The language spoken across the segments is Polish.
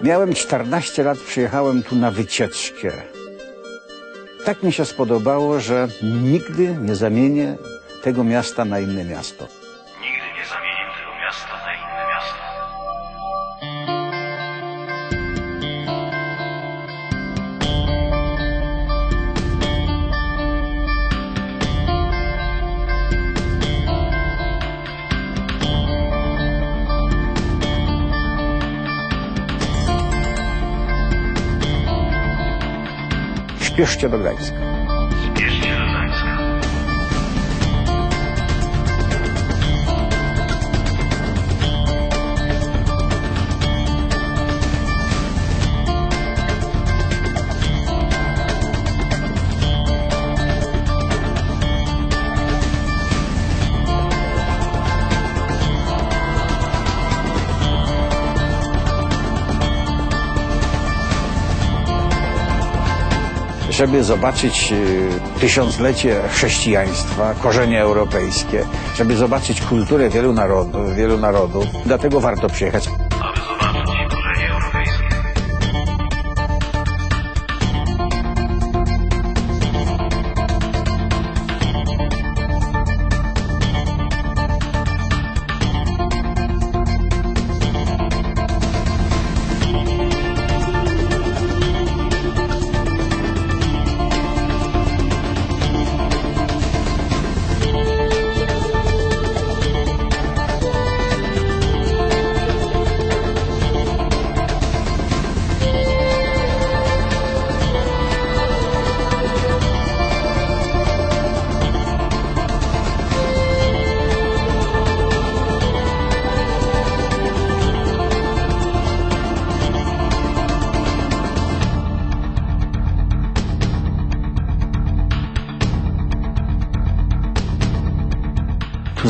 Miałem 14 lat, przyjechałem tu na wycieczkę. Tak mi się spodobało, że nigdy nie zamienię tego miasta na inne miasto. Nigdy nie zamienię tego miasta na inne miasto. Śpieszcie do Gdańska. Żeby zobaczyć e, tysiąclecie chrześcijaństwa, korzenie europejskie, żeby zobaczyć kulturę wielu narodów, wielu narodów. Dlatego warto przyjechać.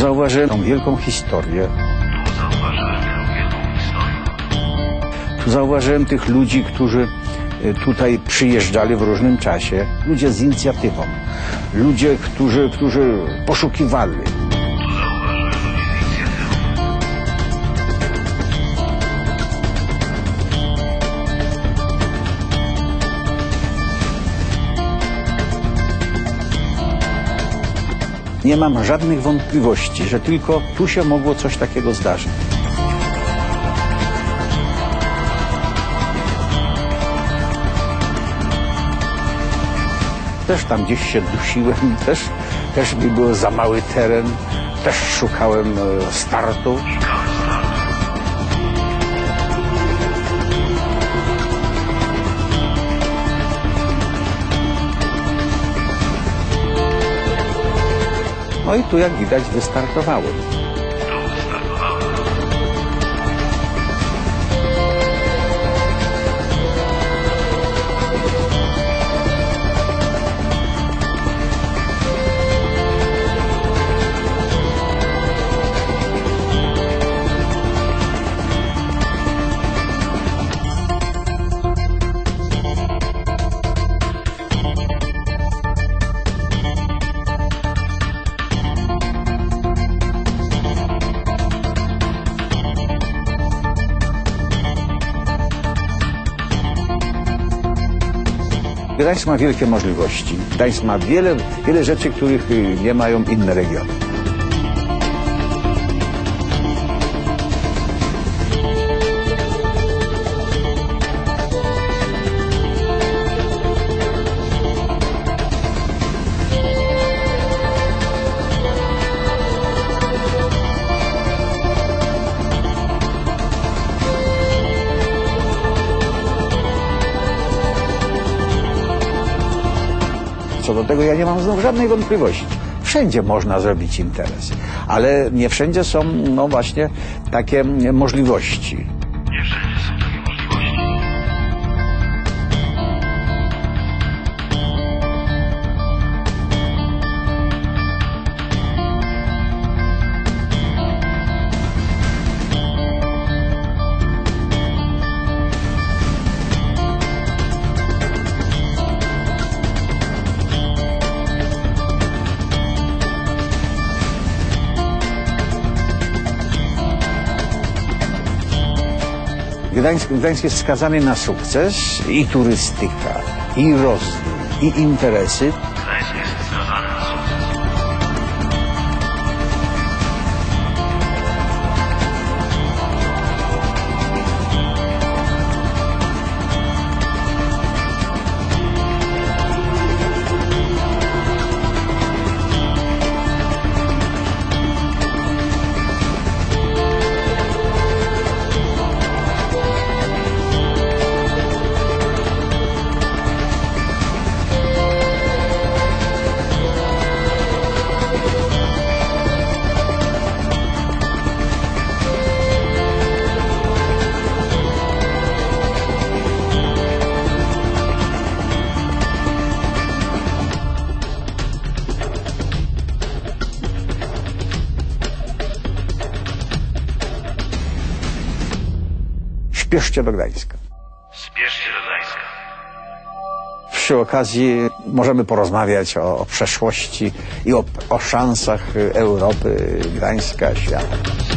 Zauważyłem tą wielką historię. Zauważyłem tych ludzi, którzy e, tutaj przyjeżdżali w różnym czasie. Ludzie z inicjatywą. Ludzie, którzy, którzy poszukiwali. Nie mam żadnych wątpliwości, że tylko tu się mogło coś takiego zdarzyć. Też tam gdzieś się dusiłem, też, też mi było za mały teren, też szukałem e, startu. No i tu jak widać wystartowałem. Gdańsk ma wielkie możliwości. Gdańsk ma wiele, wiele rzeczy, których y, nie mają inne regiony. Do tego ja nie mam znów żadnej wątpliwości. Wszędzie można zrobić interes, ale nie wszędzie są, no właśnie, takie możliwości. Gdańsk, Gdańsk jest skazany na sukces i turystyka, i rozwój, i interesy. Śpieszcie do Gdańska. Spieszcie do Gdańska. Przy okazji możemy porozmawiać o, o przeszłości i o, o szansach Europy, Gdańska, świata. Spieszcie